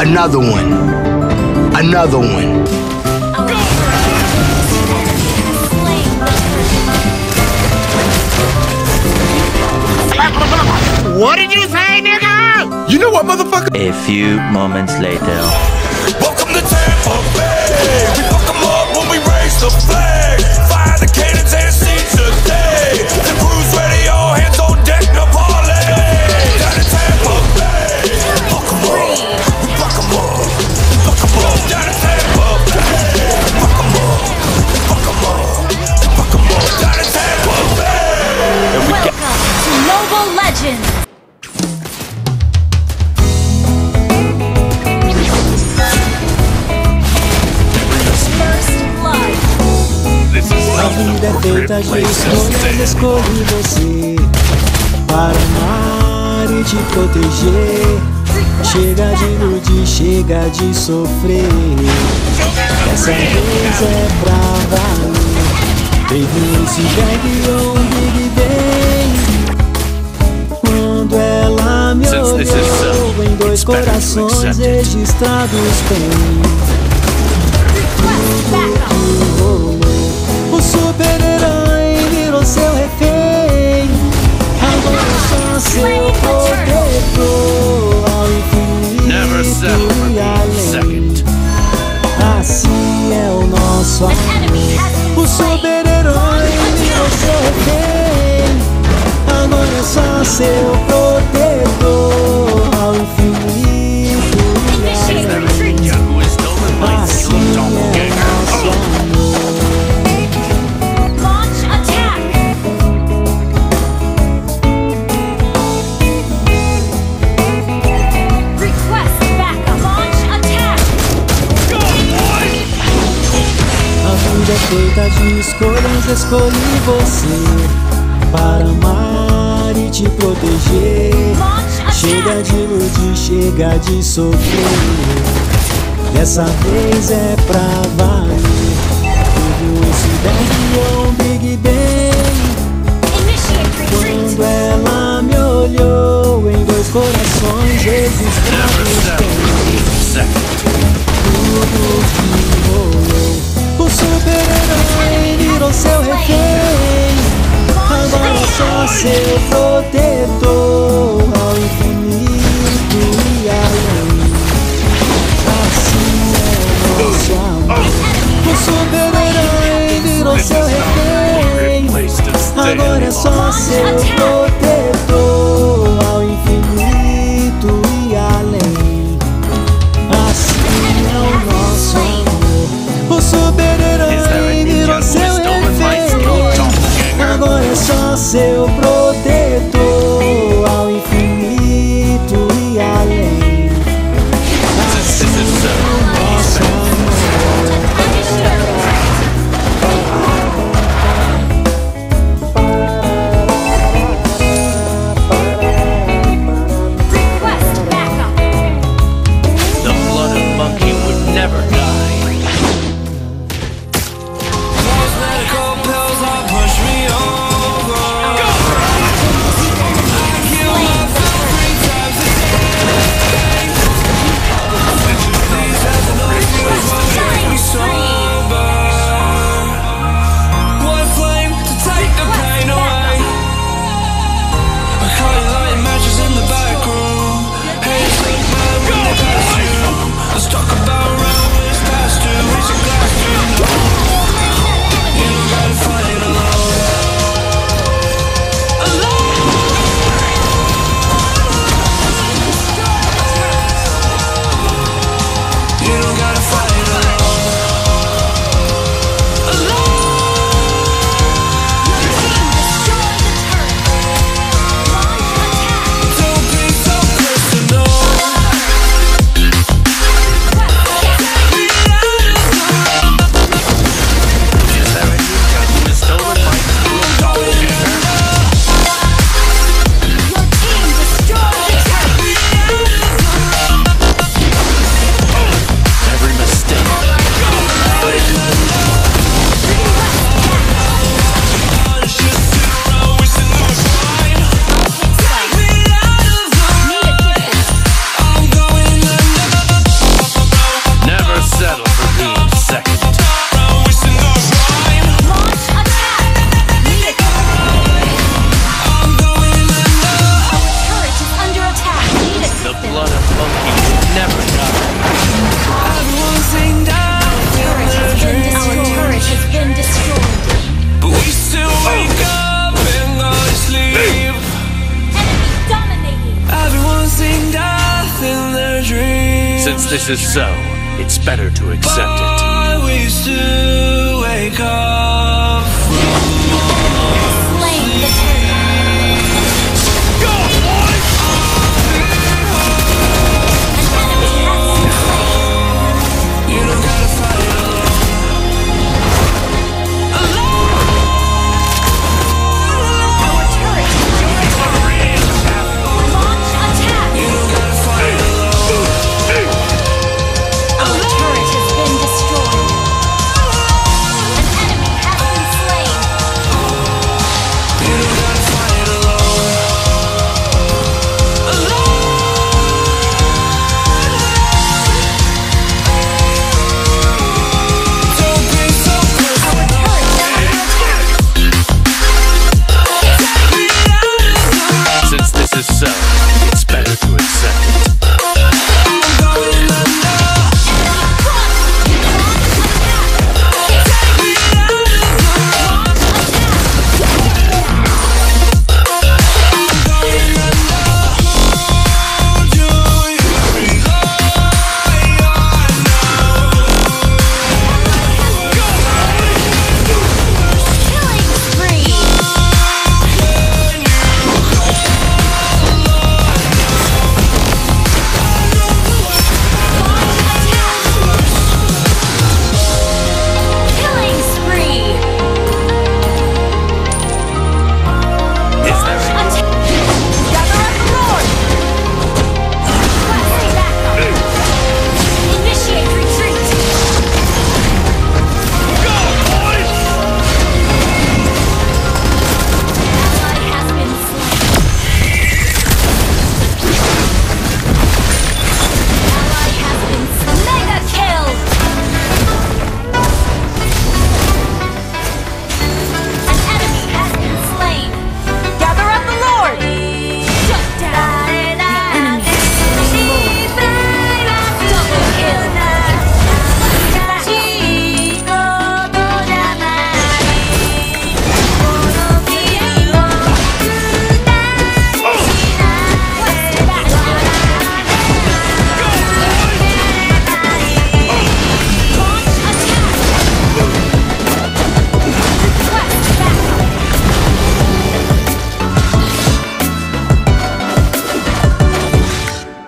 Another one. Another one. What did you say, nigga? You know what, motherfucker? A few moments later. Welcome to Tampa Bay. We fuck 'em up when we raise the flag. Fire the cannons and seize de escolhas, escolhi você Para amar e te proteger. Chega de iludir, chega de sofrer. Dessa vez é pra valer. Teve iceberg ou um Big Bang Quando ela me olhou Em dois corações registrados bem seu protetor Ao infinito e além Assim é nosso Launch attack. Request. Launch attack. A vida é feita de escolhas, escolhi você Para amar te proteger Chega de iludir, chega de sofrer Dessa vez é pra valer Teve um iceberg ou um Big Bang. Quando ela me olhou Em dois corações registrados tudo que rolou. O super-herói virou seu refém. Só seu protetor is so, it's better to accept it.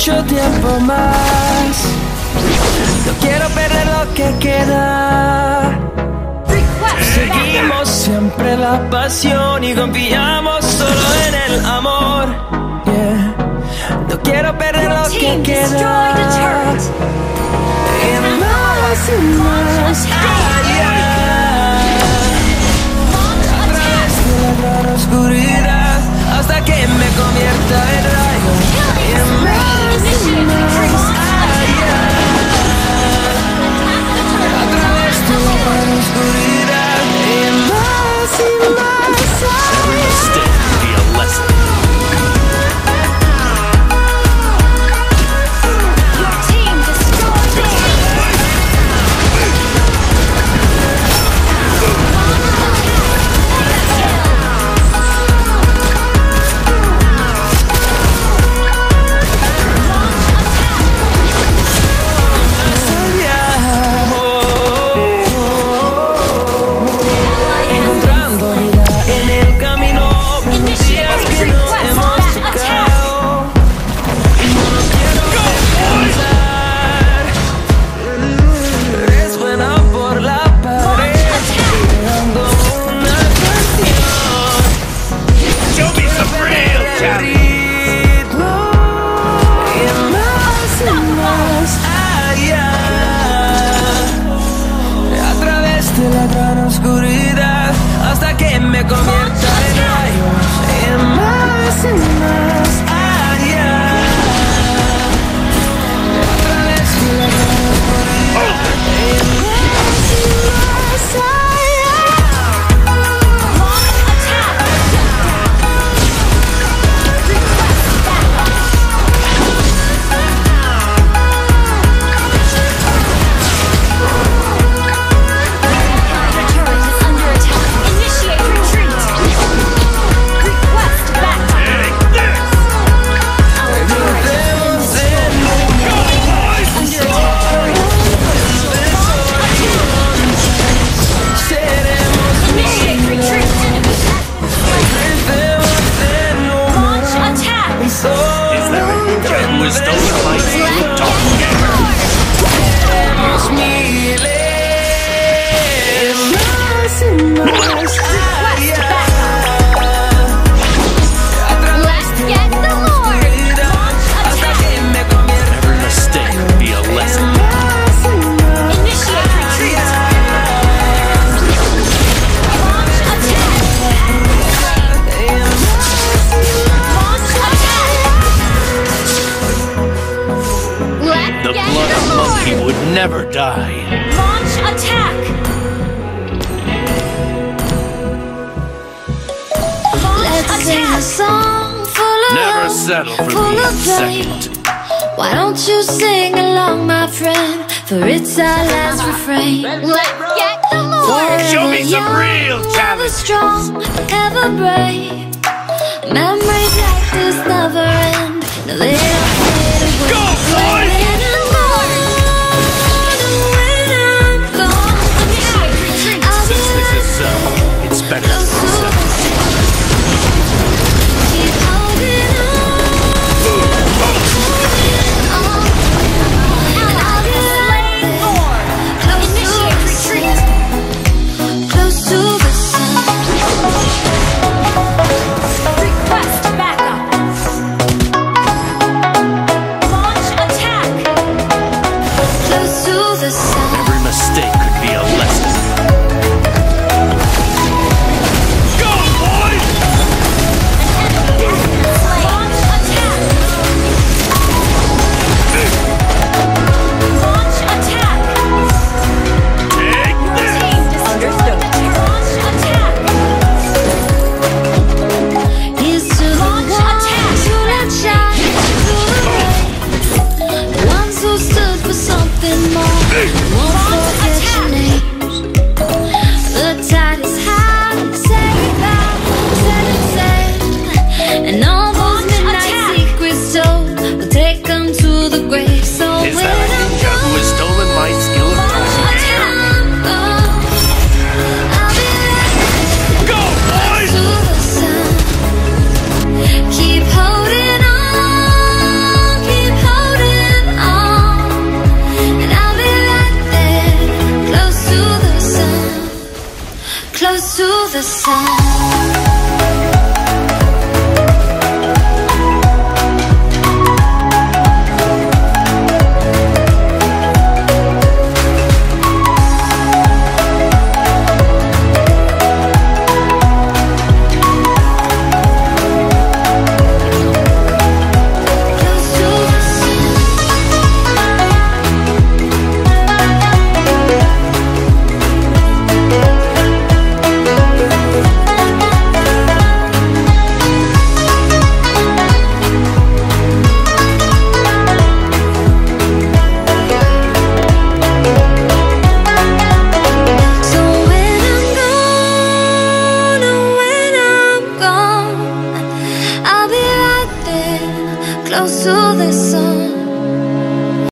mucho tiempo más. No quiero perder lo que queda. Seguimos siempre la pasión y confiamos solo en el amor. Yeah. No quiero perder lo que queda. Y más y más allá. Launch attack! de la gran oscuridad hasta que me convierta en He would never die. Launch attack! Launch Let's attack. sing a song full of Never settle for being second. Why don't you sing along, my friend? For it's our last refrain. Let's get the more. Show me some real challenge. Ever strong, ever brave. Memories like this never end. Now they don't fade away. Go, boy! the sun.